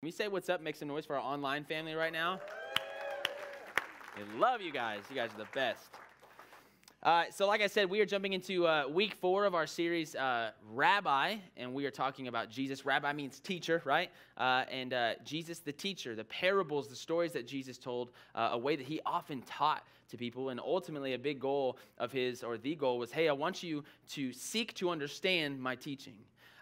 Can we say what's up? Make some noise for our online family right now. We love you guys. You guys are the best. Uh, so, like I said, we are jumping into uh, week four of our series, uh, Rabbi, and we are talking about Jesus. Rabbi means teacher, right? Uh, and uh, Jesus, the teacher, the parables, the stories that Jesus told, uh, a way that he often taught to people. And ultimately, a big goal of his, or the goal, was hey, I want you to seek to understand my teaching.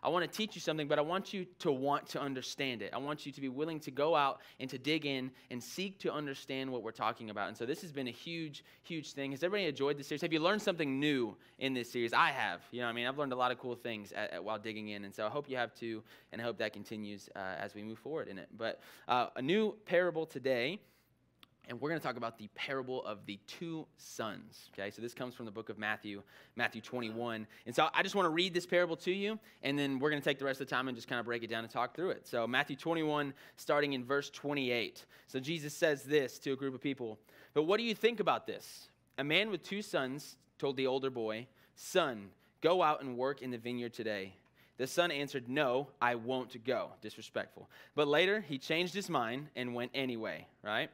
I want to teach you something, but I want you to want to understand it. I want you to be willing to go out and to dig in and seek to understand what we're talking about. And so this has been a huge, huge thing. Has everybody enjoyed this series? Have you learned something new in this series? I have. You know, I mean, I've learned a lot of cool things at, at, while digging in, and so I hope you have too, and I hope that continues uh, as we move forward in it. But uh, a new parable today and we're going to talk about the parable of the two sons. Okay, so this comes from the book of Matthew, Matthew 21. And so I just want to read this parable to you, and then we're going to take the rest of the time and just kind of break it down and talk through it. So, Matthew 21, starting in verse 28. So, Jesus says this to a group of people But what do you think about this? A man with two sons told the older boy, Son, go out and work in the vineyard today. The son answered, No, I won't go. Disrespectful. But later, he changed his mind and went anyway, right?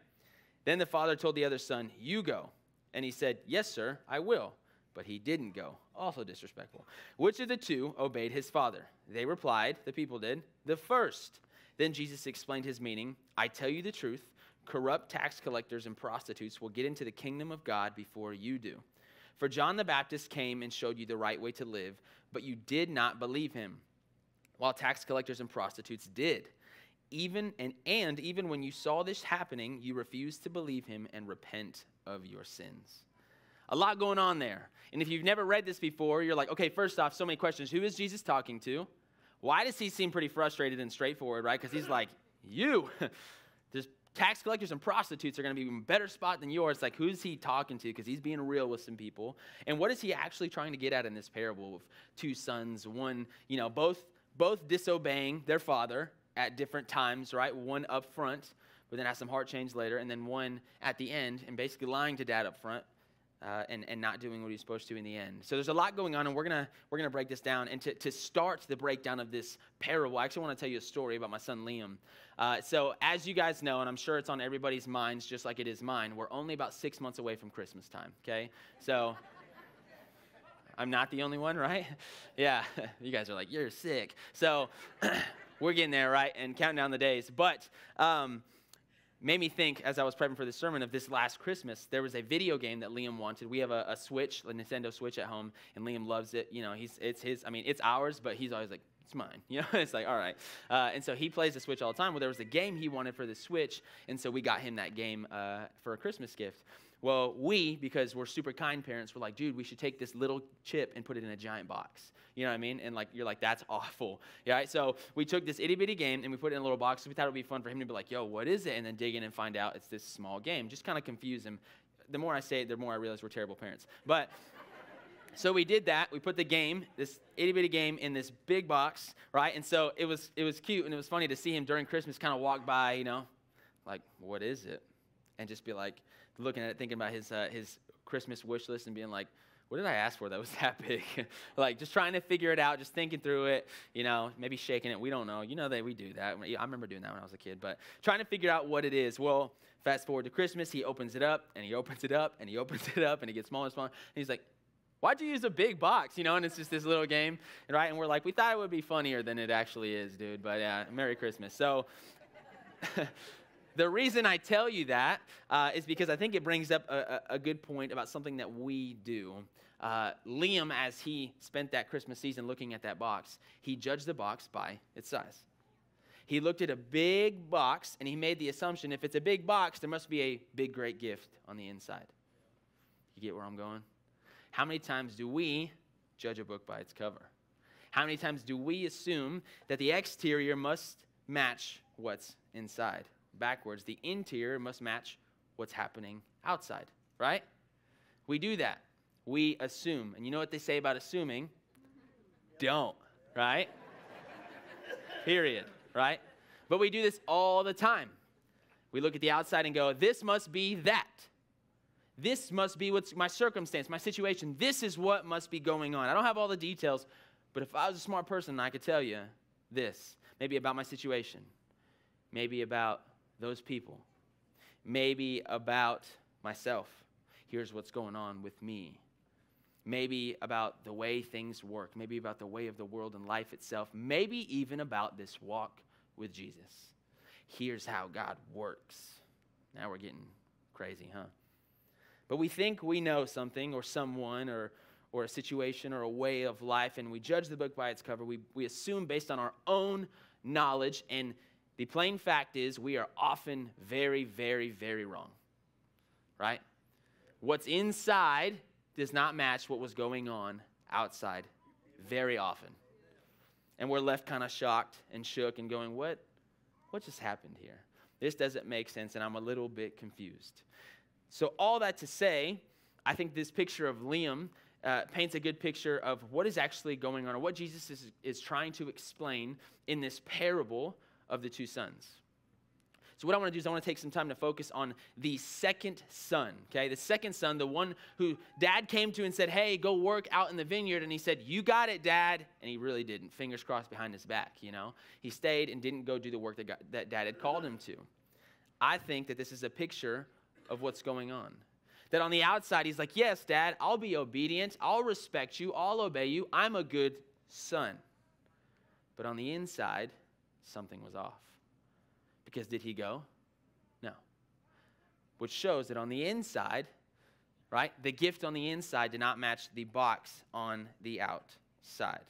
Then the father told the other son, You go. And he said, Yes, sir, I will. But he didn't go. Also disrespectful. Which of the two obeyed his father? They replied, The people did, The first. Then Jesus explained his meaning I tell you the truth, corrupt tax collectors and prostitutes will get into the kingdom of God before you do. For John the Baptist came and showed you the right way to live, but you did not believe him, while tax collectors and prostitutes did even and, and even when you saw this happening, you refused to believe him and repent of your sins. A lot going on there. And if you've never read this before, you're like, okay, first off, so many questions. Who is Jesus talking to? Why does he seem pretty frustrated and straightforward, right? Because he's like, you. There's tax collectors and prostitutes are going to be in a better spot than yours. Like, who's he talking to? Because he's being real with some people. And what is he actually trying to get at in this parable of two sons, one, you know, both both disobeying their father, at different times, right? One up front, but then has some heart change later, and then one at the end, and basically lying to dad up front. Uh, and, and not doing what he's supposed to in the end. So there's a lot going on, and we're gonna we're gonna break this down. And to, to start the breakdown of this parable, I actually want to tell you a story about my son Liam. Uh, so as you guys know, and I'm sure it's on everybody's minds, just like it is mine, we're only about six months away from Christmas time. Okay, so. I'm not the only one, right? Yeah, you guys are like, you're sick. So, we're getting there, right? And counting down the days. But um, made me think as I was prepping for this sermon of this last Christmas. There was a video game that Liam wanted. We have a, a Switch, a Nintendo Switch at home, and Liam loves it. You know, he's it's his. I mean, it's ours, but he's always like, it's mine. You know, it's like, all right. Uh, and so he plays the Switch all the time. Well, there was a game he wanted for the Switch, and so we got him that game uh, for a Christmas gift. Well, we, because we're super kind parents, were like, dude, we should take this little chip and put it in a giant box. You know what I mean? And like, you're like, that's awful. Yeah, right? So we took this itty bitty game and we put it in a little box. We thought it would be fun for him to be like, yo, what is it? And then dig in and find out it's this small game. Just kind of confuse him. The more I say it, the more I realize we're terrible parents. But so we did that. We put the game, this itty bitty game, in this big box, right? And so it was it was cute and it was funny to see him during Christmas kind of walk by, you know, like, what is it? And just be like, looking at it, thinking about his, uh, his Christmas wish list and being like, what did I ask for that was that big? like just trying to figure it out, just thinking through it, you know, maybe shaking it. We don't know. You know that we do that. I remember doing that when I was a kid, but trying to figure out what it is. Well, fast forward to Christmas, he opens it up and he opens it up and he opens it up and it gets smaller and smaller. And he's like, Why'd you use a big box? You know, and it's just this little game, right? And we're like, we thought it would be funnier than it actually is, dude. But yeah, Merry Christmas. So The reason I tell you that uh, is because I think it brings up a, a, good point about something that we do. Uh, Liam, as he spent that Christmas season looking at that box, he judged the box by its size. He looked at a big box and he made the assumption if it's a big box, there must be a big, great gift on the inside. You get where I'm going? How many times do we judge a book by its cover? How many times do we assume that the exterior must match what's inside? Backwards. The interior must match what's happening outside, right? We do that. We assume. And you know what they say about assuming? Don't, right? Period, right? But we do this all the time. We look at the outside and go, this must be that. This must be what's my circumstance, my situation. This is what must be going on. I don't have all the details, but if I was a smart person, I could tell you this, maybe about my situation maybe about those people, maybe about myself. Here's what's going on with me. Maybe about the way things work, maybe about the way of the world and life itself, maybe even about this walk with Jesus. Here's how God works. Now we're getting crazy, huh? But we think we know something or someone or, or a situation or a way of life, and we judge the book by its cover. We, we assume based on our own knowledge, and the plain fact is we are often very, very, very wrong. Right? What's inside does not match what was going on outside very often. And we're left kind of shocked and shook and going, What? What just happened here? This doesn't make sense, and I'm a little bit confused. So, all that to say, I think this picture of Liam uh, paints a good picture of what is actually going on or what Jesus is, is trying to explain in this parable of the two sons. So, what I want to do is I want to take some time to focus on the second son, okay? The second son, the one who dad came to and said, Hey, go work out in the vineyard. And he said, You got it, dad. And he really didn't. Fingers crossed behind his back, you know? He stayed and didn't go do the work that, God, that dad had called him to. I think that this is a picture of what's going on. That on the outside, he's like, Yes, dad, I'll be obedient. I'll respect you. I'll obey you. I'm a good son. But on the inside, something was off. Because did he go? No. Which shows that on the inside, right, the gift on the inside did not match the box on the outside.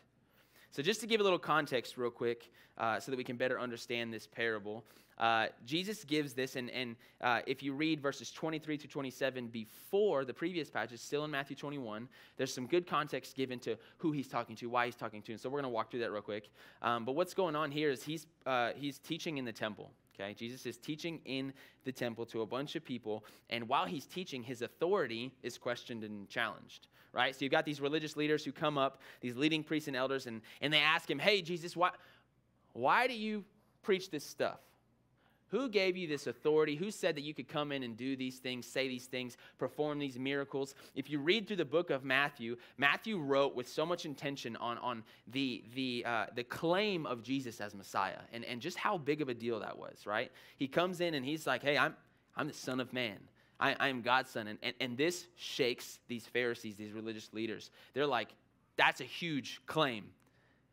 So, just to give a little context, real quick, uh, so that we can better understand this parable, uh, Jesus gives this, and, and uh, if you read verses 23 to 27 before the previous passage, still in Matthew 21, there's some good context given to who he's talking to, why he's talking to. And so we're going to walk through that real quick. Um, but what's going on here is he's, uh, he's teaching in the temple. Okay, Jesus is teaching in the temple to a bunch of people, and while he's teaching, his authority is questioned and challenged right? So you've got these religious leaders who come up, these leading priests and elders, and, and they ask him, Hey, Jesus, why, why do you preach this stuff? Who gave you this authority? Who said that you could come in and do these things, say these things, perform these miracles? If you read through the book of Matthew, Matthew wrote with so much intention on, on the, the, uh, the claim of Jesus as Messiah and, and just how big of a deal that was, right? He comes in and he's like, hey, I'm, I'm the Son of Man. I, I am God's Son. And, and, and this shakes these Pharisees, these religious leaders. They're like, that's a huge claim.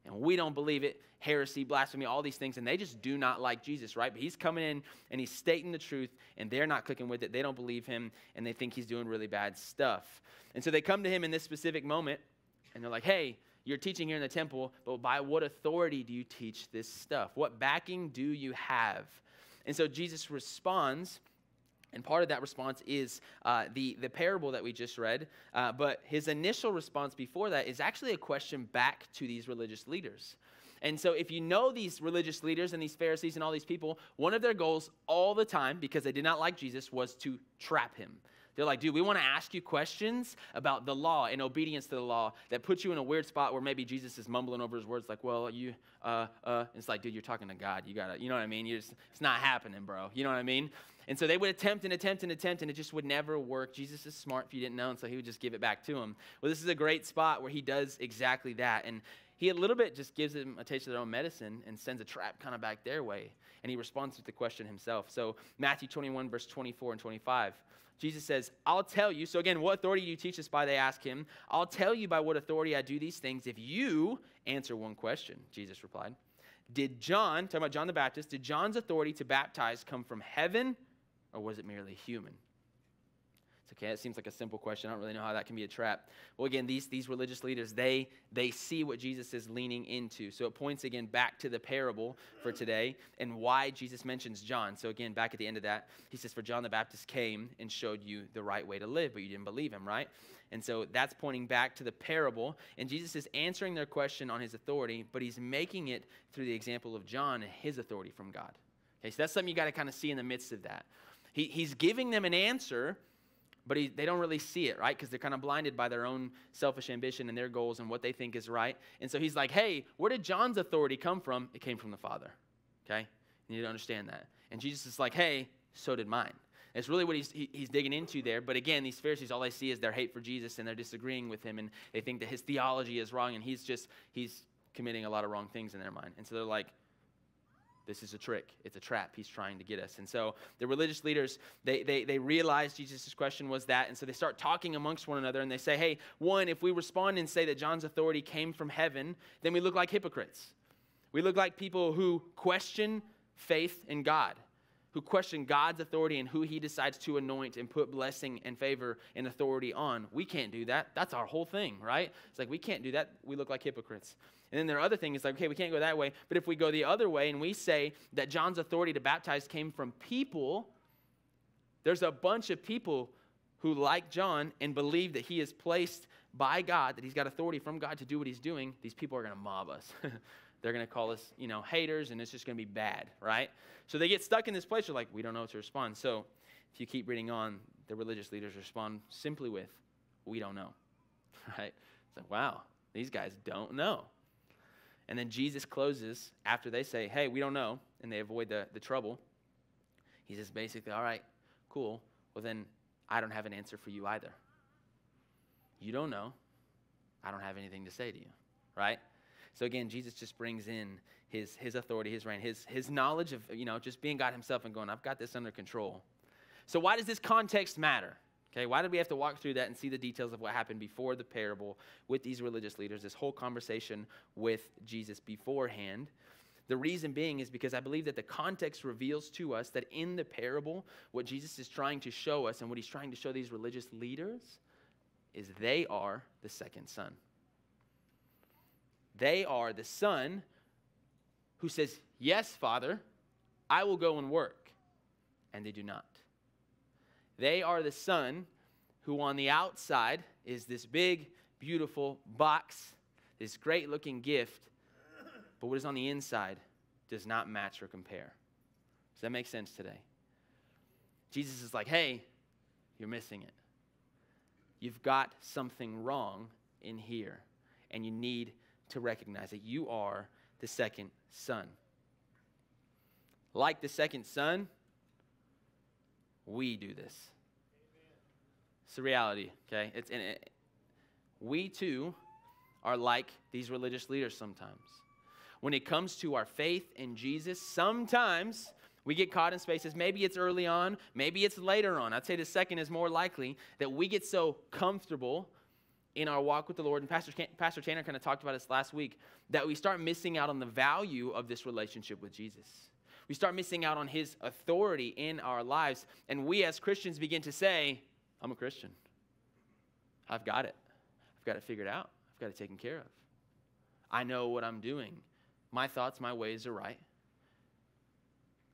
And we don't believe it heresy, blasphemy, all these things, and they just do not like Jesus, right? But he's coming in and he's stating the truth, and they're not clicking with it. They don't believe him, and they think he's doing really bad stuff. And so they come to him in this specific moment, and they're like, hey, you're teaching here in the temple, but by what authority do you teach this stuff? What backing do you have? And so Jesus responds. And part of that response is uh, the, the parable that we just read. Uh, but his initial response before that is actually a question back to these religious leaders. And so, if you know these religious leaders and these Pharisees and all these people, one of their goals all the time, because they did not like Jesus, was to trap him. They're like, dude, we want to ask you questions about the law and obedience to the law that puts you in a weird spot where maybe Jesus is mumbling over his words, like, well, you, uh, uh. It's like, dude, you're talking to God. You got to, you know what I mean? You're just, it's not happening, bro. You know what I mean? And so they would attempt and attempt and attempt, and it just would never work. Jesus is smart if you didn't know, and so he would just give it back to him. Well, this is a great spot where he does exactly that. And he a little bit just gives them a taste of their own medicine and sends a trap kind of back their way. And he responds to the question himself. So, Matthew 21, verse 24 and 25. Jesus says, I'll tell you. So, again, what authority do you teach us by? They ask him. I'll tell you by what authority I do these things if you answer one question. Jesus replied, Did John, talking about John the Baptist, did John's authority to baptize come from heaven or was it merely human? It's okay, it seems like a simple question. I don't really know how that can be a trap. Well, again, these, these religious leaders, they, they see what Jesus is leaning into. So it points again back to the parable for today and why Jesus mentions John. So again, back at the end of that, he says, For John the Baptist came and showed you the right way to live, but you didn't believe him, right? And so that's pointing back to the parable. And Jesus is answering their question on his authority, but he's making it through the example of John and his authority from God. Okay, so that's something you got to kind of see in the midst of that. He, he's giving them an answer but he, they don't really see it, right? Because they're kind of blinded by their own selfish ambition and their goals and what they think is right. And so he's like, hey, where did John's authority come from? It came from the Father, okay? You need to understand that. And Jesus is like, hey, so did mine. It's really what he's, he, he's digging into there. But again, these Pharisees, all they see is their hate for Jesus and they're disagreeing with him and they think that his theology is wrong and he's just, he's committing a lot of wrong things in their mind. And so they're like, this is a trick. It's a trap. He's trying to get us. And so the religious leaders, they, they, they realize Jesus' question was that. And so they start talking amongst one another and they say, hey, one, if we respond and say that John's authority came from heaven, then we look like hypocrites. We look like people who question faith in God, who question God's authority and who he decides to anoint and put blessing and favor and authority on. We can't do that. That's our whole thing, right? It's like we can't do that. We look like hypocrites. And then there are other things like, okay, we can't go that way. But if we go the other way and we say that John's authority to baptize came from people, there's a bunch of people who like John and believe that he is placed by God, that he's got authority from God to do what he's doing. These people are going to mob us. They're going to call us, you know, haters, and it's just going to be bad, right? So they get stuck in this place. They're like, we don't know what to respond. So if you keep reading on, the religious leaders respond simply with, we don't know, right? It's like, wow, these guys don't know. And then Jesus closes after they say, hey, we don't know, and they avoid the, the trouble. He says basically, all right, cool. Well, then I don't have an answer for you either. You don't know. I don't have anything to say to you, right? So again, Jesus just brings in his, his authority, his reign, his, his knowledge of, you know, just being God himself and going, I've got this under control. So why does this context matter? Okay, why did we have to walk through that and see the details of what happened before the parable with these religious leaders, this whole conversation with Jesus beforehand? The reason being is because I believe that the context reveals to us that in the parable, what Jesus is trying to show us and what he's trying to show these religious leaders is they are the second son. They are the son who says, Yes, Father, I will go and work. And they do not. They are the son who, on the outside, is this big, beautiful box, this great looking gift, but what is on the inside does not match or compare. Does that make sense today? Jesus is like, hey, you're missing it. You've got something wrong in here, and you need to recognize that you are the second son. Like the second son, we do this. It's the reality, okay? It's in it. We too are like these religious leaders sometimes. When it comes to our faith in Jesus, sometimes we get caught in spaces. Maybe it's early on, maybe it's later on. I'd say the second is more likely that we get so comfortable in our walk with the Lord. And Pastor, Pastor Tanner kind of talked about this last week that we start missing out on the value of this relationship with Jesus. We start missing out on his authority in our lives. And we as Christians begin to say, I'm a Christian. I've got it. I've got it figured out. I've got it taken care of. I know what I'm doing. My thoughts, my ways are right.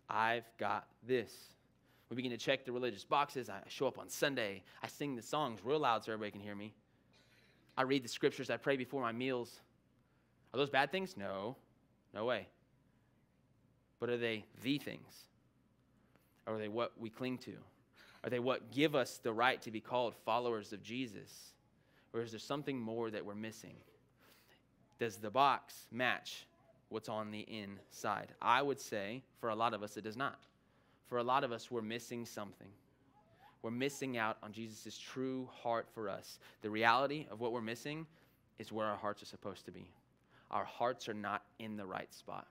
I've got this. We begin to check the religious boxes. I show up on Sunday. I sing the songs real loud so everybody can hear me. I read the scriptures. I pray before my meals. Are those bad things? No. No way. But are they the things? Or are they what we cling to? Are they what give us the right to be called followers of Jesus? Or is there something more that we're missing? Does the box match what's on the inside? I would say for a lot of us, it does not. For a lot of us, we're missing something. We're missing out on Jesus' true heart for us. The reality of what we're missing is where our hearts are supposed to be. Our hearts are not in the right spot.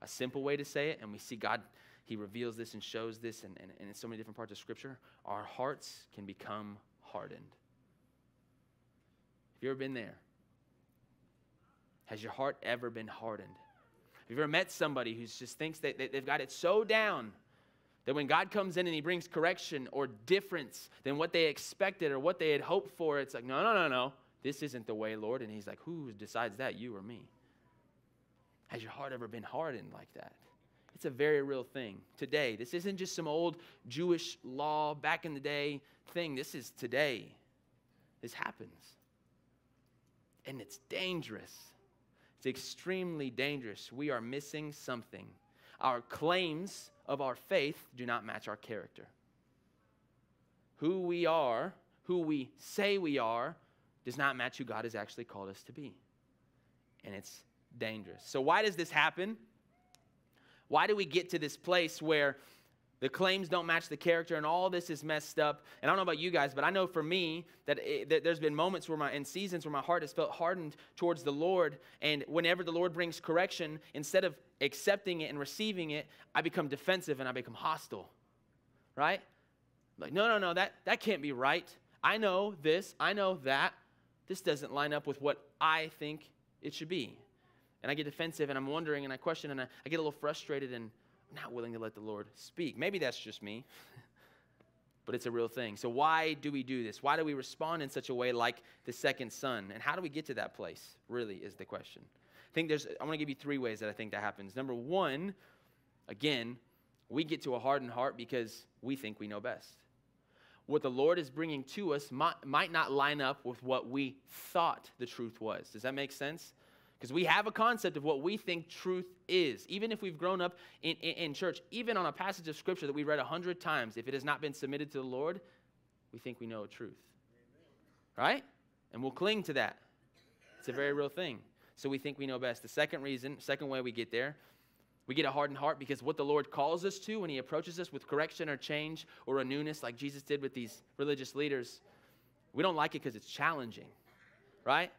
A simple way to say it, and we see God, He reveals this and shows this and, and, and in so many different parts of Scripture, our hearts can become hardened. Have you ever been there? Has your heart ever been hardened? Have you ever met somebody who just thinks that they've got it so down that when God comes in and he brings correction or difference than what they expected or what they had hoped for, it's like, no, no, no, no. This isn't the way, Lord. And he's like, who decides that, you or me? Has your heart ever been hardened like that? It's a very real thing today. This isn't just some old Jewish law back in the day thing. This is today. This happens. And it's dangerous. It's extremely dangerous. We are missing something. Our claims of our faith do not match our character. Who we are, who we say we are, does not match who God has actually called us to be. And it's dangerous. So, why does this happen? Why do we get to this place where The claims don't match the character, and all this is messed up. And I don't know about you guys, but I know for me that, it, that there's been moments where my, and seasons where my heart has felt hardened towards the Lord. And whenever the Lord brings correction, instead of accepting it and receiving it, I become defensive and I become hostile. Right? Like, no, no, no, that, that can't be right. I know this, I know that. This doesn't line up with what I think it should be. And I get defensive and I'm wondering and I question and I, I get a little frustrated and I'm not willing to let the Lord speak. Maybe that's just me, but it's a real thing. So, why do we do this? Why do we respond in such a way like the second son? And how do we get to that place, really, is the question. I think there's, I want to give you three ways that I think that happens. Number one, again, we get to a hardened heart because we think we know best. What the Lord is bringing to us might, might not line up with what we thought the truth was. Does that make sense? Because we have a concept of what we think truth is. Even if we've grown up in, in, in church, even on a passage of scripture that we read a hundred times, if it has not been submitted to the Lord, we think we know a truth. Right? And we'll cling to that. It's a very real thing. So we think we know best. The second reason, second way we get there, we get a hardened heart because what the Lord calls us to when He approaches us with correction or change or a newness, like Jesus did with these religious leaders, we don't like it because it's challenging. Right?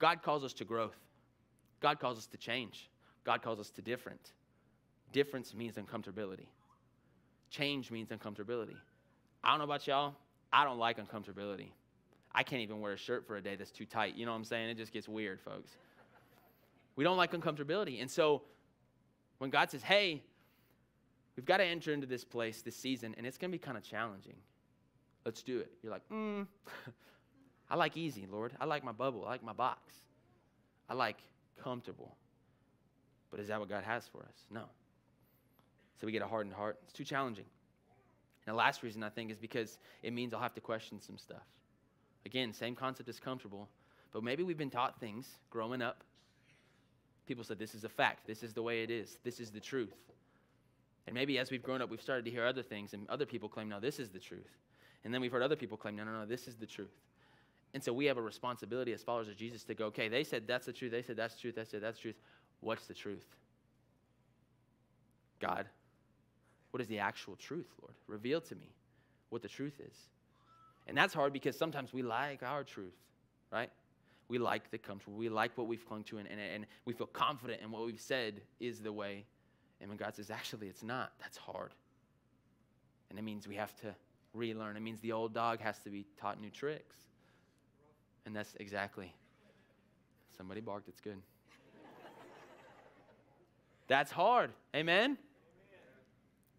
God calls us to growth. God calls us to change. God calls us to different. Difference means uncomfortability. Change means uncomfortability. I don't know about y'all. I don't like uncomfortability. I can't even wear a shirt for a day that's too tight. You know what I'm saying? It just gets weird, folks. We don't like uncomfortability. And so when God says, hey, we've got to enter into this place this season, and it's going to be kind of challenging, let's do it. You're like, mm, I like easy, Lord. I like my bubble. I like my box. I like comfortable. But is that what God has for us? No. So we get a hardened heart. It's too challenging. And the last reason I think is because it means I'll have to question some stuff. Again, same concept as comfortable, but maybe we've been taught things growing up. People said, This is a fact. This is the way it is. This is the truth. And maybe as we've grown up, we've started to hear other things, and other people claim, No, this is the truth. And then we've heard other people claim, No, no, no, this is the truth. And so we have a responsibility as followers of Jesus to go, okay, they said that's the truth. They said that's the truth. They said that's the truth. What's the truth? God, what is the actual truth, Lord? Reveal to me what the truth is. And that's hard because sometimes we like our truth, right? We like the comfortable. We like what we've clung to, and, and, and we feel confident in what we've said is the way. And when God says, actually, it's not, that's hard. And it means we have to relearn. It means the old dog has to be taught new tricks. And that's exactly. Somebody barked, it's good. That's hard. Amen?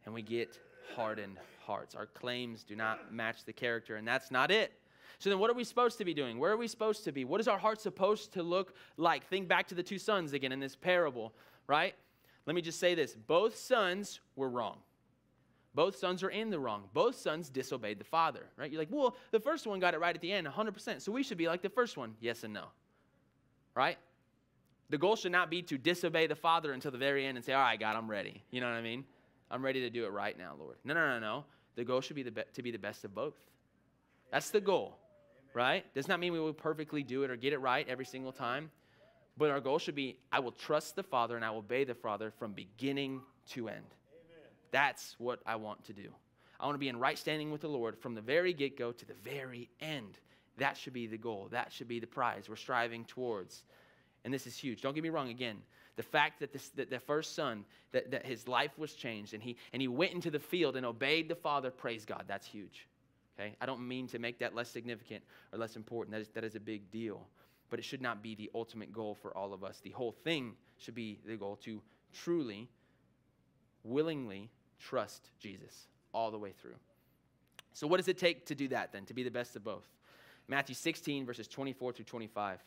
And we get hardened hearts. Our claims do not match the character, and that's not it. So then, what are we supposed to be doing? Where are we supposed to be? What is our heart supposed to look like? Think back to the two sons again in this parable, right? Let me just say this both sons were wrong. Both sons are in the wrong. Both sons disobeyed the father, right? You're like, well, the first one got it right at the end, 100%. So we should be like the first one. Yes and no, right? The goal should not be to disobey the father until the very end and say, all right, God, I'm ready. You know what I mean? I'm ready to do it right now, Lord. No, no, no, no. The goal should be, be- to be the best of both. That's the goal, right? Does not mean we will perfectly do it or get it right every single time. But our goal should be I will trust the Father and I will obey the Father from beginning to end. That's what I want to do. I want to be in right standing with the Lord from the very get go to the very end. That should be the goal. That should be the prize we're striving towards. And this is huge. Don't get me wrong again. The fact that, this, that the first son, that, that his life was changed and he, and he went into the field and obeyed the Father, praise God. That's huge. Okay? I don't mean to make that less significant or less important. That is, that is a big deal. But it should not be the ultimate goal for all of us. The whole thing should be the goal to truly, willingly trust Jesus all the way through. So, what does it take to do that then, to be the best of both? Matthew 16, verses 24 through 25.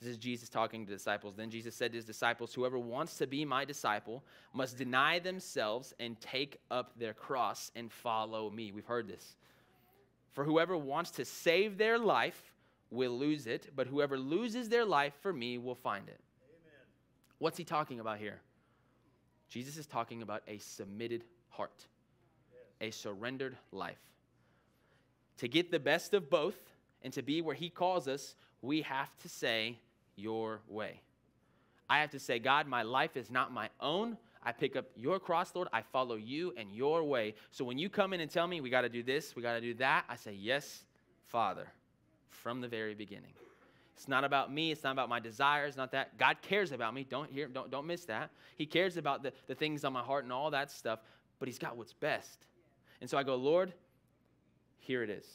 This is Jesus talking to disciples. Then Jesus said to his disciples, Whoever wants to be my disciple must deny themselves and take up their cross and follow me. We've heard this. For whoever wants to save their life will lose it, but whoever loses their life for me will find it. Amen. What's he talking about here? Jesus is talking about a submitted heart, a surrendered life. To get the best of both and to be where He calls us, we have to say, Your way. I have to say, God, my life is not my own. I pick up your cross, Lord. I follow you and your way. So when you come in and tell me we got to do this, we got to do that, I say, Yes, Father, from the very beginning. It's not about me. It's not about my desires. Not that God cares about me. Don't hear. Don't don't miss that. He cares about the, the things on my heart and all that stuff. But He's got what's best. And so I go, Lord, here it is.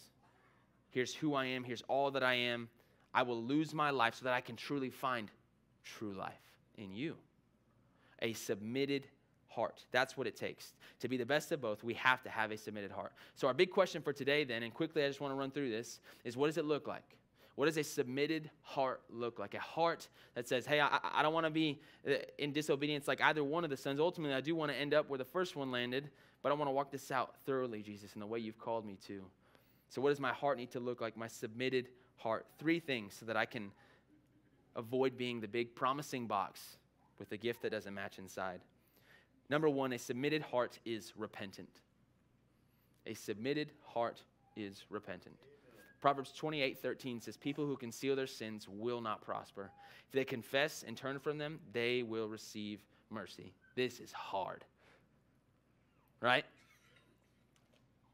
Here's who I am. Here's all that I am. I will lose my life so that I can truly find true life in you. A submitted heart. That's what it takes. To be the best of both, we have to have a submitted heart. So, our big question for today, then, and quickly I just want to run through this, is what does it look like? What does a submitted heart look like? A heart that says, hey, I, I don't want to be uh, in disobedience like either one of the sons. Ultimately, I do want to end up where the first one landed, but I want to walk this out thoroughly, Jesus, in the way you've called me to. So, what does my heart need to look like? My submitted heart. Three things so that I can avoid being the big promising box with a gift that doesn't match inside. Number one, a submitted heart is repentant. A submitted heart is repentant. Proverbs 28 13 says, People who conceal their sins will not prosper. If they confess and turn from them, they will receive mercy. This is hard. Right?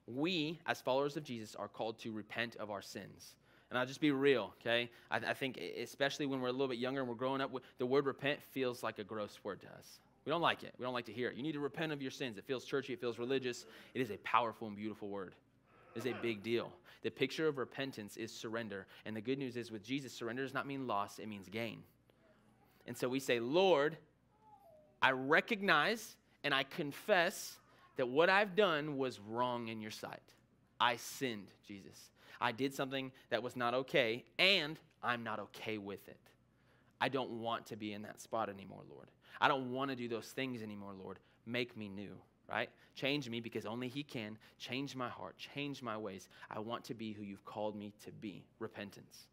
We, as followers of Jesus, are called to repent of our sins. And I'll just be real, okay? I, I think, especially when we're a little bit younger and we're growing up, the word repent feels like a gross word to us. We don't like it. We don't like to hear it. You need to repent of your sins. It feels churchy, it feels religious. It is a powerful and beautiful word is a big deal. The picture of repentance is surrender. And the good news is with Jesus, surrender does not mean loss, it means gain. And so we say, Lord, I recognize and I confess that what I've done was wrong in your sight. I sinned, Jesus. I did something that was not okay, and I'm not okay with it. I don't want to be in that spot anymore, Lord. I don't want to do those things anymore, Lord. Make me new right? Change me because only He can. Change my heart, change my ways. I want to be who you've called me to be repentance.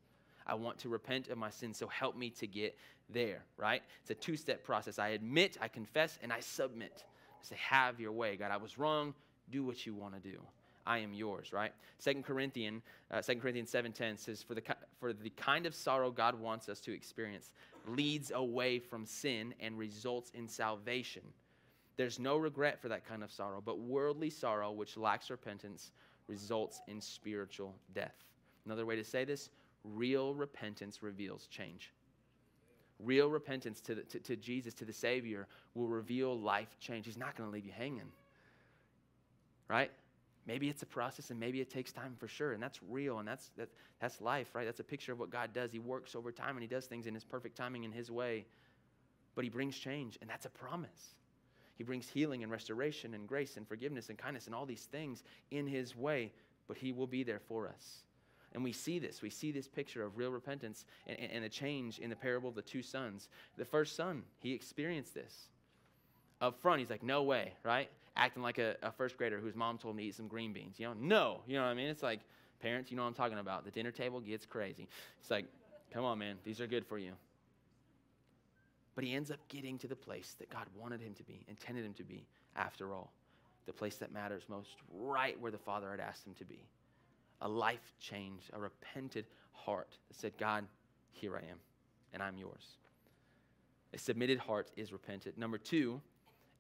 I want to repent of my sins, so help me to get there, right? It's a two step process. I admit, I confess, and I submit. I say, Have your way, God. I was wrong. Do what you want to do. I am yours, right? Second Corinthians, uh, 2 Corinthians 7.10 says, for the, for the kind of sorrow God wants us to experience leads away from sin and results in salvation there's no regret for that kind of sorrow, but worldly sorrow, which lacks repentance, results in spiritual death. Another way to say this real repentance reveals change. Real repentance to, the, to, to Jesus, to the Savior, will reveal life change. He's not going to leave you hanging. Right? Maybe it's a process and maybe it takes time for sure. And that's real and that's, that, that's life, right? That's a picture of what God does. He works over time and He does things in His perfect timing in His way. But He brings change, and that's a promise. He brings healing and restoration and grace and forgiveness and kindness and all these things in His way, but He will be there for us. And we see this. We see this picture of real repentance and, and a change in the parable of the two sons. The first son, he experienced this. Up front, he's like, no way, right? Acting like a, a first grader whose mom told him to eat some green beans. You know, no. You know what I mean? It's like, parents, you know what I'm talking about. The dinner table gets crazy. It's like, come on, man. These are good for you. But he ends up getting to the place that God wanted him to be, intended him to be, after all. The place that matters most, right where the Father had asked him to be. A life change, a repented heart that said, God, here I am, and I'm yours. A submitted heart is repentant. Number two,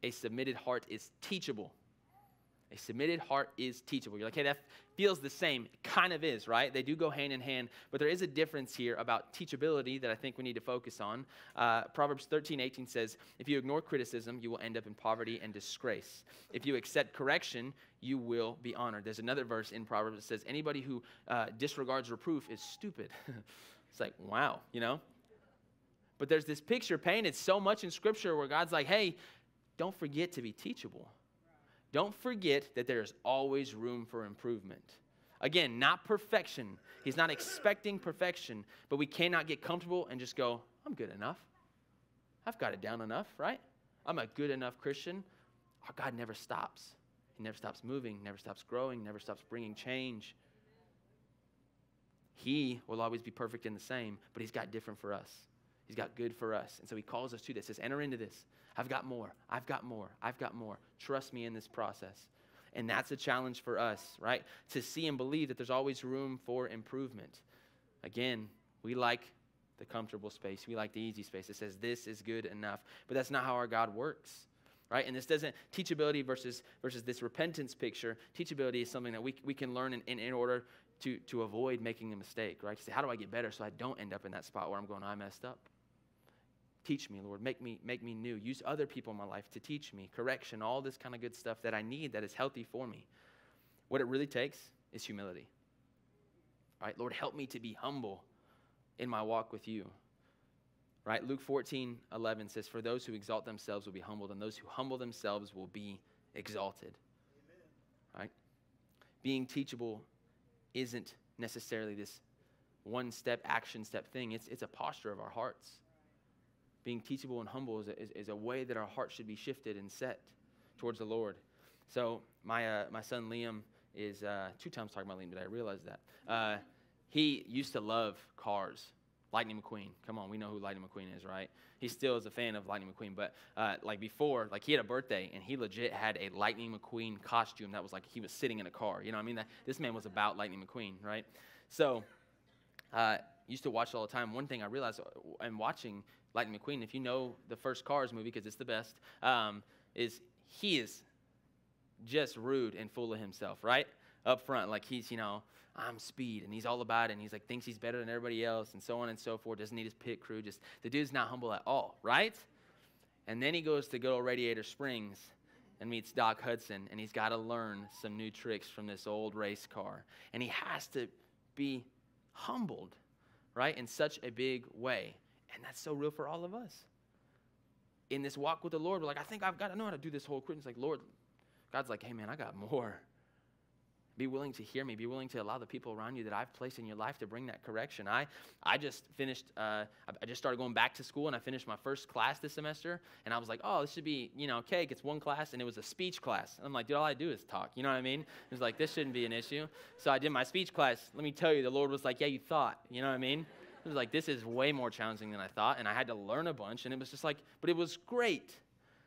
a submitted heart is teachable. A submitted heart is teachable. You're like, hey, that feels the same. It kind of is, right? They do go hand in hand, but there is a difference here about teachability that I think we need to focus on. Uh, Proverbs 13, 18 says, If you ignore criticism, you will end up in poverty and disgrace. If you accept correction, you will be honored. There's another verse in Proverbs that says, Anybody who uh, disregards reproof is stupid. it's like, wow, you know? But there's this picture painted so much in Scripture where God's like, hey, don't forget to be teachable. Don't forget that there is always room for improvement. Again, not perfection. He's not expecting perfection, but we cannot get comfortable and just go, I'm good enough. I've got it down enough, right? I'm a good enough Christian. Our God never stops. He never stops moving, never stops growing, never stops bringing change. He will always be perfect in the same, but He's got different for us. He's got good for us. And so He calls us to this. Says, enter into this. I've got more. I've got more. I've got more. Trust me in this process. And that's a challenge for us, right? To see and believe that there's always room for improvement. Again, we like the comfortable space. We like the easy space. It says this is good enough. But that's not how our God works. right? And this doesn't, teachability versus, versus this repentance picture, teachability is something that we, we can learn in, in, in order to, to avoid making a mistake, right? To say, how do I get better so I don't end up in that spot where I'm going, I messed up? Teach me, Lord. Make me, make me new. Use other people in my life to teach me, correction, all this kind of good stuff that I need that is healthy for me. What it really takes is humility. Right? Lord, help me to be humble in my walk with you. Right? Luke 14, 11 says, For those who exalt themselves will be humbled, and those who humble themselves will be exalted. Amen. Right? Being teachable isn't necessarily this one step, action step thing, it's, it's a posture of our hearts. Being teachable and humble is a, is, is a way that our heart should be shifted and set towards the Lord. So, my, uh, my son Liam is uh, two times talking about Liam today, I realized that. Uh, he used to love cars. Lightning McQueen. Come on, we know who Lightning McQueen is, right? He still is a fan of Lightning McQueen. But uh, like before, like he had a birthday and he legit had a Lightning McQueen costume that was like he was sitting in a car. You know what I mean? That, this man was about Lightning McQueen, right? So, uh, used to watch it all the time. One thing I realized and uh, watching Lightning McQueen, if you know the first Cars movie, because it's the best, um, is he is just rude and full of himself, right? Up front, like he's, you know, I'm speed, and he's all about it, and he's like thinks he's better than everybody else, and so on and so forth. Doesn't need his pit crew. Just the dude's not humble at all, right? And then he goes to go to Radiator Springs and meets Doc Hudson, and he's got to learn some new tricks from this old race car, and he has to be humbled, right, in such a big way, and that's so real for all of us. In this walk with the Lord, we're like, I think I've got to know how to do this whole It's like, Lord, God's like, hey man, I got more. Be willing to hear me. Be willing to allow the people around you that I've placed in your life to bring that correction. I, I just finished, uh, I just started going back to school and I finished my first class this semester. And I was like, oh, this should be, you know, cake. It's one class and it was a speech class. And I'm like, dude, all I do is talk. You know what I mean? It was like, this shouldn't be an issue. So I did my speech class. Let me tell you, the Lord was like, yeah, you thought. You know what I mean? It was like, this is way more challenging than I thought. And I had to learn a bunch. And it was just like, but it was great.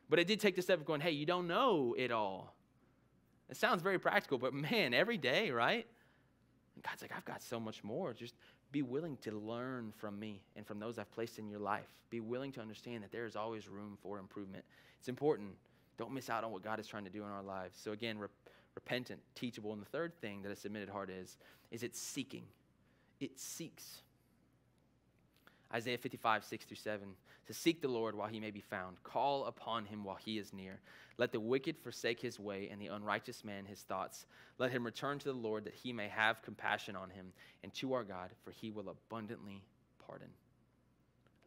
But it did take the step of going, hey, you don't know it all. It sounds very practical, but man, every day, right? And God's like, I've got so much more. Just be willing to learn from me and from those I've placed in your life. Be willing to understand that there is always room for improvement. It's important. Don't miss out on what God is trying to do in our lives. So again, repentant, teachable. And the third thing that a submitted heart is, is it's seeking. It seeks. Isaiah 55, 6 through 7 to seek the Lord while he may be found, call upon him while he is near. Let the wicked forsake his way, and the unrighteous man his thoughts. Let him return to the Lord, that he may have compassion on him, and to our God, for he will abundantly pardon.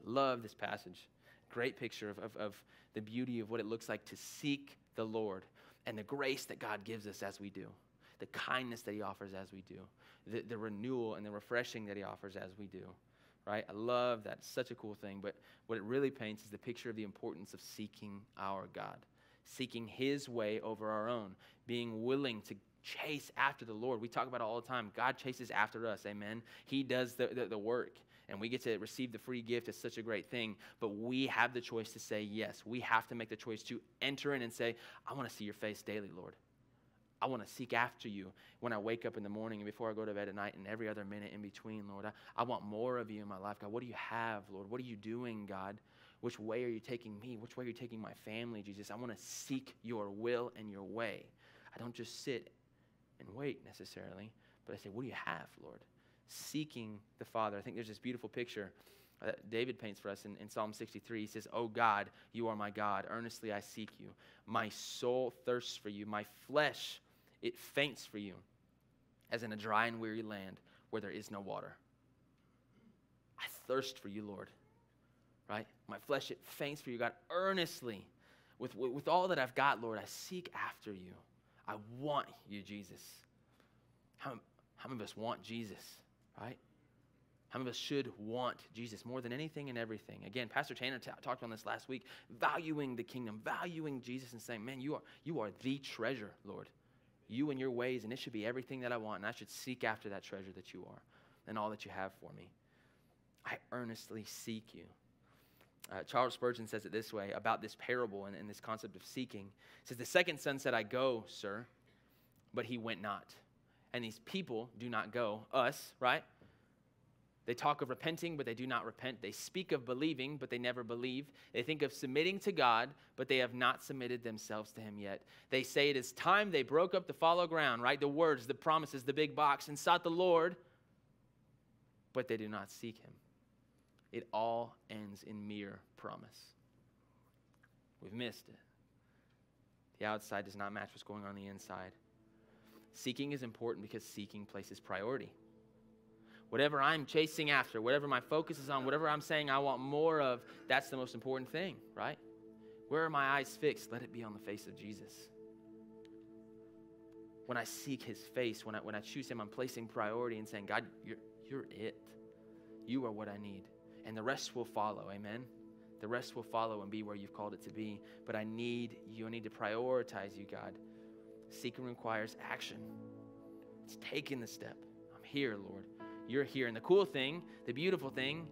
Love this passage. Great picture of, of, of the beauty of what it looks like to seek the Lord and the grace that God gives us as we do, the kindness that he offers as we do, the, the renewal and the refreshing that he offers as we do right? I love that. It's such a cool thing. But what it really paints is the picture of the importance of seeking our God, seeking His way over our own, being willing to chase after the Lord. We talk about it all the time. God chases after us, amen? He does the, the, the work. And we get to receive the free gift. It's such a great thing. But we have the choice to say yes. We have to make the choice to enter in and say, I want to see your face daily, Lord. I want to seek after you when I wake up in the morning and before I go to bed at night and every other minute in between, Lord. I, I want more of you in my life, God. What do you have, Lord? What are you doing, God? Which way are you taking me? Which way are you taking my family, Jesus? I want to seek your will and your way. I don't just sit and wait necessarily, but I say, What do you have, Lord? Seeking the Father. I think there's this beautiful picture that David paints for us in, in Psalm 63. He says, Oh God, you are my God. Earnestly I seek you. My soul thirsts for you. My flesh it faints for you, as in a dry and weary land where there is no water. I thirst for you, Lord. Right? My flesh, it faints for you, God, earnestly. With, with all that I've got, Lord, I seek after you. I want you, Jesus. How, how many of us want Jesus, right? How many of us should want Jesus more than anything and everything? Again, Pastor Tanner t- talked on this last week, valuing the kingdom, valuing Jesus, and saying, "Man, you are you are the treasure, Lord you and your ways, and it should be everything that I want, and I should seek after that treasure that you are and all that you have for me. I earnestly seek you. Uh, Charles Spurgeon says it this way about this parable and, and this concept of seeking. He says, The second son said, I go, sir, but he went not. And these people do not go, us, right? They talk of repenting, but they do not repent. They speak of believing, but they never believe. They think of submitting to God, but they have not submitted themselves to Him yet. They say it is time they broke up the fallow ground, right? The words, the promises, the big box, and sought the Lord, but they do not seek Him. It all ends in mere promise. We've missed it. The outside does not match what's going on, on the inside. Seeking is important because seeking places priority whatever I'm chasing after, whatever my focus is on, whatever I'm saying I want more of, that's the most important thing, right? Where are my eyes fixed? Let it be on the face of Jesus. When I seek his face, when I, when I choose him, I'm placing priority and saying, God, you're, you're it. You are what I need. And the rest will follow. Amen. The rest will follow and be where you've called it to be. But I need you. I need to prioritize you, God. Seeking requires action. It's taking the step. I'm here, Lord you're here. And the cool thing, the beautiful thing,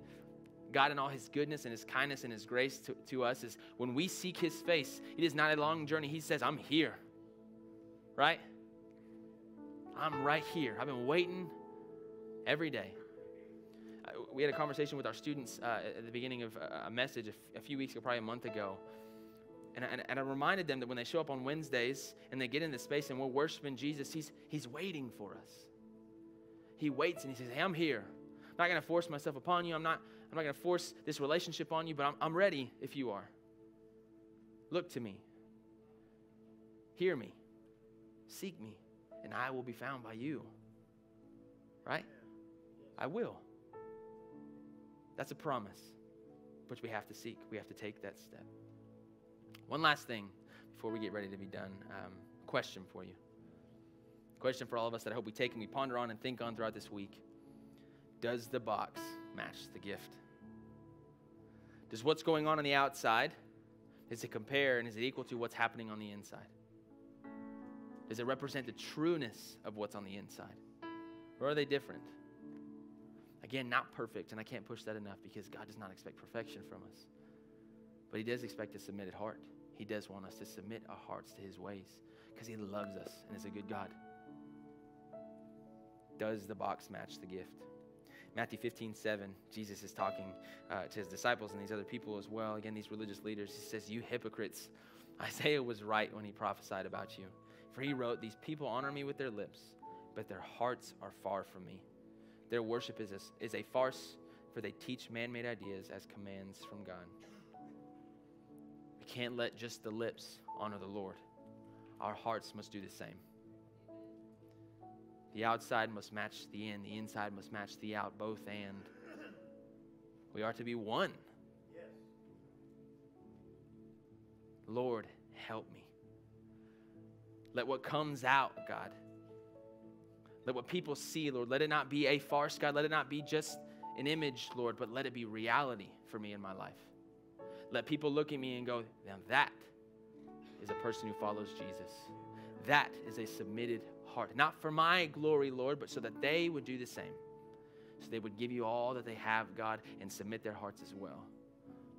God in all his goodness and his kindness and his grace to, to us is when we seek his face, it is not a long journey. He says, I'm here. Right? I'm right here. I've been waiting every day. Uh, we had a conversation with our students uh, at the beginning of a message a, few weeks ago, probably a month ago. And, and, and I reminded them that when they show up on Wednesdays and they get in this space and we're worshiping Jesus, he's, he's waiting for us he waits and he says, Hey, I'm here. I'm not going to force myself upon you. I'm not, I'm not going to force this relationship on you, but I'm, I'm ready if you are. Look to me. Hear me. Seek me, and I will be found by you. Right? I will. That's a promise, which we have to seek. We have to take that step. One last thing before we get ready to be done. Um, question for you. Question for all of us that I hope we take and we ponder on and think on throughout this week Does the box match the gift? Does what's going on on the outside, does it compare and is it equal to what's happening on the inside? Does it represent the trueness of what's on the inside? Or are they different? Again, not perfect, and I can't push that enough because God does not expect perfection from us. But He does expect a submitted heart. He does want us to submit our hearts to His ways because He loves us and is a good God. Does the box match the gift? Matthew 15, 7, Jesus is talking uh, to his disciples and these other people as well. Again, these religious leaders. He says, You hypocrites. Isaiah was right when he prophesied about you. For he wrote, These people honor me with their lips, but their hearts are far from me. Their worship is a, is a farce, for they teach man made ideas as commands from God. We can't let just the lips honor the Lord, our hearts must do the same. The outside must match the in, the inside must match the out, both and. We are to be one. Yes. Lord, help me. Let what comes out, God, let what people see, Lord, let it not be a farce, God. Let it not be just an image, Lord, but let it be reality for me in my life. Let people look at me and go, now that is a person who follows Jesus. That is a submitted heart. Not for my glory, Lord, but so that they would do the same. So they would give you all that they have, God, and submit their hearts as well.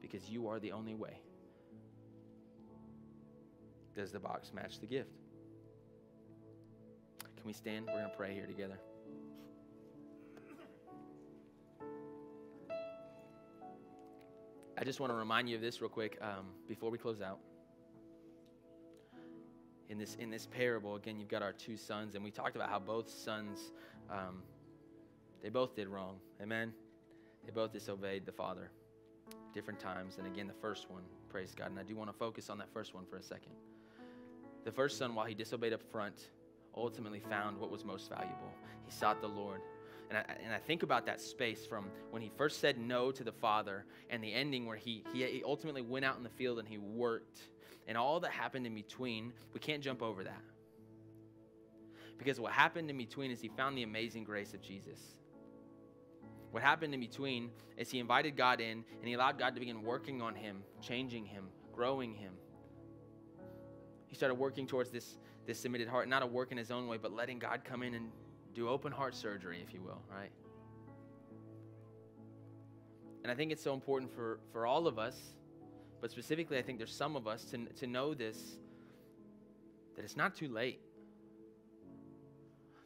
Because you are the only way. Does the box match the gift? Can we stand? We're going to pray here together. I just want to remind you of this real quick um, before we close out in this in this parable again you've got our two sons and we talked about how both sons um, they both did wrong. Amen? They both disobeyed the father. Different times and again the first one. Praise god. And i do want to focus on that first one for a second. The first son while he disobeyed up front ultimately found what was most valuable. He sought the lord. And I, and I think about that space from when he first said no to the father and the ending where he, he ultimately went out in the field and he worked and all that happened in between, we can't jump over that. Because what happened in between is he found the amazing grace of Jesus. What happened in between is he invited God in and he allowed God to begin working on him, changing him, growing him. He started working towards this, this submitted heart, not a work in his own way, but letting God come in and do open heart surgery, if you will, right? And I think it's so important for, for all of us but specifically, I think there's some of us to, to know this that it's not too late.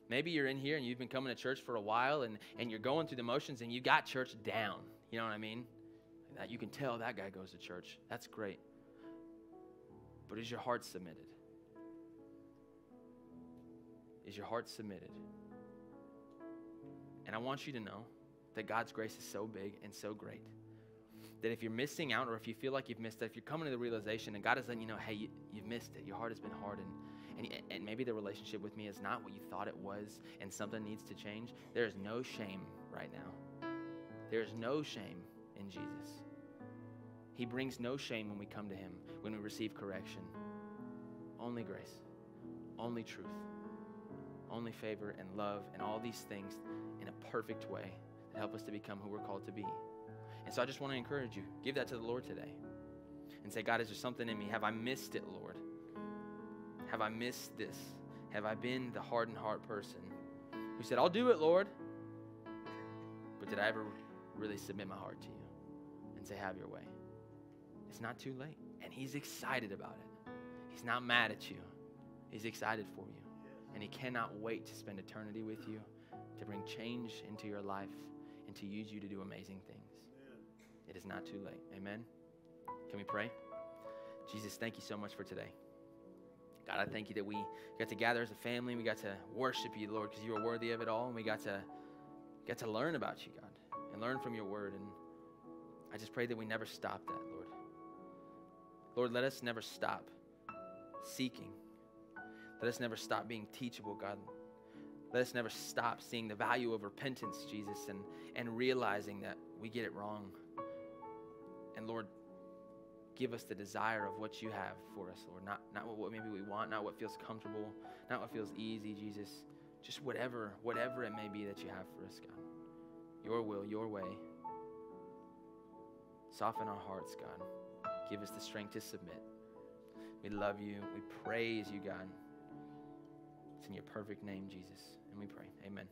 Maybe you're in here and you've been coming to church for a while and, and you're going through the motions and you got church down. You know what I mean? That you can tell that guy goes to church. That's great. But is your heart submitted? Is your heart submitted? And I want you to know that God's grace is so big and so great that if you're missing out or if you feel like you've missed it, if you're coming to the realization and God is letting you know, hey, you, have missed it, your heart has been hardened, and, and maybe the relationship with me is not what you thought it was and something needs to change, there is no shame right now. There is no shame in Jesus. He brings no shame when we come to Him, when we receive correction. Only grace, only truth, only favor and love, and all these things in a perfect way that help us to become who we're called to be. And so I just want to encourage you give that to the Lord today and say, God, is there something in me? Have I missed it, Lord? Have I missed this? Have I been the hardened heart person who said, I'll do it, Lord? But did I ever really submit my heart to you and say, Have your way? It's not too late. And He's excited about it. He's not mad at you, He's excited for you. And He cannot wait to spend eternity with you, to bring change into your life, and to use you to do amazing things. It is not too late. Amen. Can we pray? Jesus, thank you so much for today. God, I thank you that we got to gather as a family. We got to worship you, Lord, because you are worthy of it all. And we got to get to learn about you, God, and learn from your word. And I just pray that we never stop that, Lord. Lord, let us never stop seeking. Let us never stop being teachable, God. Let us never stop seeing the value of repentance, Jesus, and, and realizing that we get it wrong. And Lord, give us the desire of what you have for us, Lord. Not, not what maybe we want, not what feels comfortable, not what feels easy, Jesus. Just whatever, whatever it may be that you have for us, God. Your will, your way. Soften our hearts, God. Give us the strength to submit. We love you. We praise you, God. It's in your perfect name, Jesus. And we pray. Amen.